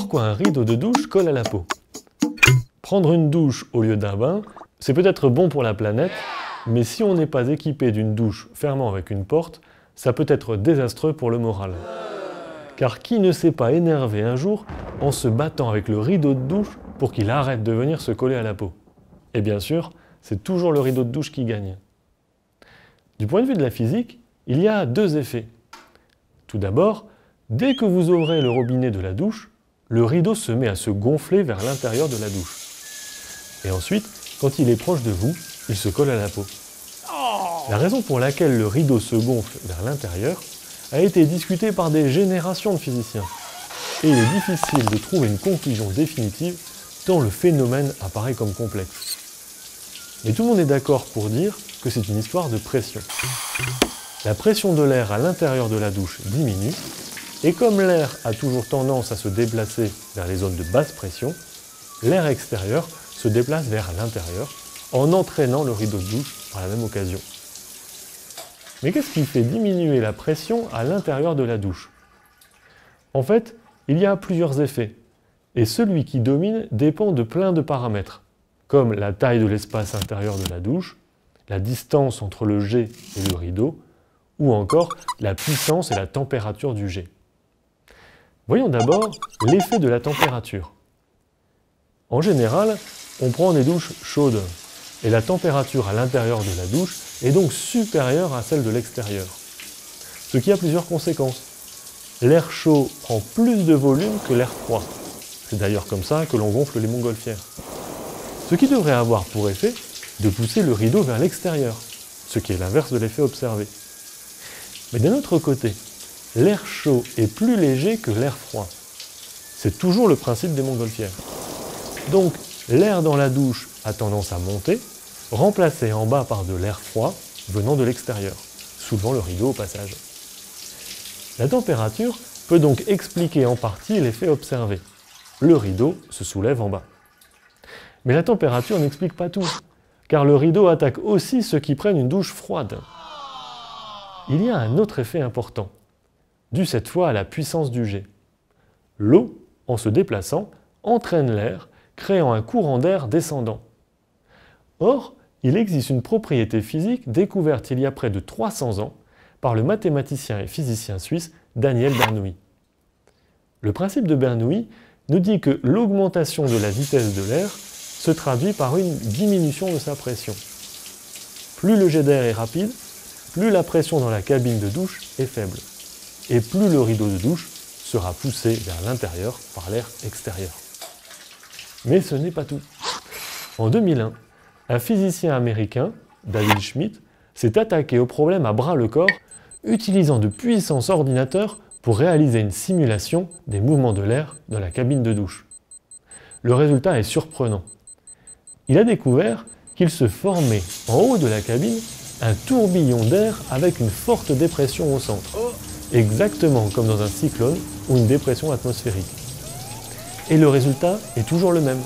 Pourquoi un rideau de douche colle à la peau Prendre une douche au lieu d'un bain, c'est peut-être bon pour la planète, mais si on n'est pas équipé d'une douche fermant avec une porte, ça peut être désastreux pour le moral. Car qui ne s'est pas énervé un jour en se battant avec le rideau de douche pour qu'il arrête de venir se coller à la peau? Et bien sûr, c'est toujours le rideau de douche qui gagne. Du point de vue de la physique, il y a deux effets. Tout d'abord, dès que vous ouvrez le robinet de la douche, le rideau se met à se gonfler vers l'intérieur de la douche. Et ensuite, quand il est proche de vous, il se colle à la peau. La raison pour laquelle le rideau se gonfle vers l'intérieur a été discutée par des générations de physiciens. Et il est difficile de trouver une conclusion définitive tant le phénomène apparaît comme complexe. Mais tout le monde est d'accord pour dire que c'est une histoire de pression. La pression de l'air à l'intérieur de la douche diminue, et comme l'air a toujours tendance à se déplacer vers les zones de basse pression, l'air extérieur se déplace vers l'intérieur en entraînant le rideau de douche par la même occasion. Mais qu'est-ce qui fait diminuer la pression à l'intérieur de la douche? En fait, il y a plusieurs effets, et celui qui domine dépend de plein de paramètres, comme la taille de l'espace intérieur de la douche, la distance entre le jet et le rideau, ou encore la puissance et la température du jet. Voyons d'abord l'effet de la température. En général, on prend des douches chaudes, et la température à l'intérieur de la douche est donc supérieure à celle de l'extérieur. Ce qui a plusieurs conséquences. L'air chaud prend plus de volume que l'air froid. C'est d'ailleurs comme ça que l'on gonfle les montgolfières. Ce qui devrait avoir pour effet de pousser le rideau vers l'extérieur, ce qui est l'inverse de l'effet observé. Mais d'un autre côté, l'air chaud est plus léger que l'air froid. C'est toujours le principe des montgolfières. Donc, l'air dans la douche a tendance à monter, remplacé en bas par de l'air froid venant de l'extérieur, soulevant le rideau au passage. La température peut donc expliquer en partie l'effet observé. Le rideau se soulève en bas. Mais la température n'explique pas tout, car le rideau attaque aussi ceux qui prennent une douche froide. Il y a un autre effet important, dû cette fois à la puissance du jet. L'eau, en se déplaçant, entraîne l'air, créant un courant d'air descendant. Or, il existe une propriété physique découverte il y a près de 300 ans par le mathématicien et physicien suisse Daniel Bernoulli. Le principe de Bernoulli nous dit que l'augmentation de la vitesse de l'air se traduit par une diminution de sa pression. Plus le jet d'air est rapide, plus la pression dans la cabine de douche est faible, et plus le rideau de douche sera poussé vers l'intérieur par l'air extérieur. Mais ce n'est pas tout. En 2001, un physicien américain, David Schmidt, s'est attaqué au problème à bras le corps, utilisant de puissants ordinateurs pour réaliser une simulation des mouvements de l'air dans la cabine de douche. Le résultat est surprenant. Il a découvert qu'il se formait en haut de la cabine un tourbillon d'air avec une forte dépression au centre, exactement comme dans un cyclone ou une dépression atmosphérique. Et le résultat est toujours le même.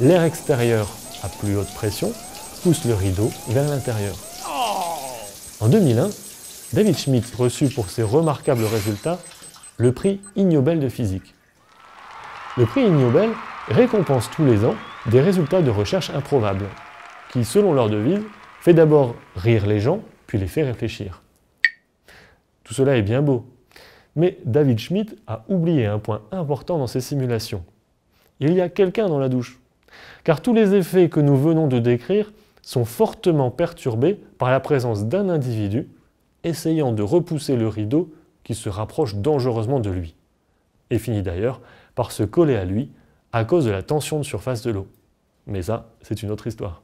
L'air extérieur à plus haute pression pousse le rideau vers l'intérieur. En 2001, David Schmidt reçut pour ses remarquables résultats le prix Ig Nobel de physique. Le prix Ig Nobel récompense tous les ans des résultats de recherche improbables, qui, selon leur devise, fait d'abord rire les gens, puis les fait réfléchir. Tout cela est bien beau, mais David Schmidt a oublié un point important dans ses simulations. Il y a quelqu'un dans la douche car tous les effets que nous venons de décrire sont fortement perturbés par la présence d'un individu essayant de repousser le rideau qui se rapproche dangereusement de lui, et finit d'ailleurs par se coller à lui à cause de la tension de surface de l'eau. Mais ça, c'est une autre histoire.